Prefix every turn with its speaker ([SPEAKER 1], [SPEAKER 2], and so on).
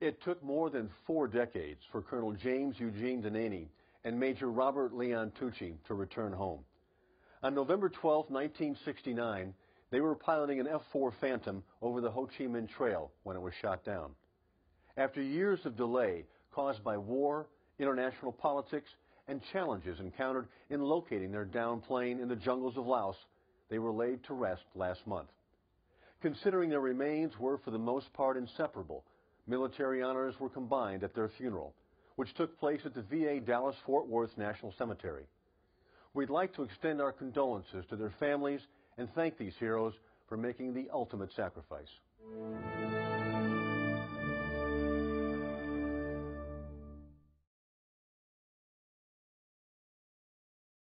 [SPEAKER 1] It took more than four decades for Colonel James Eugene Dennany and Major Robert Leon Tucci to return home. On November 12, 1969, they were piloting an F-4 Phantom over the Ho Chi Minh Trail when it was shot down. After years of delay caused by war, international politics, and challenges encountered in locating their downed plane in the jungles of Laos, they were laid to rest last month. Considering their remains were for the most part inseparable, military honors were combined at their funeral, which took place at the VA Dallas Fort Worth National Cemetery. We'd like to extend our condolences to their families and thank these heroes for making the ultimate sacrifice.